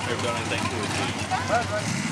I've never done anything to it.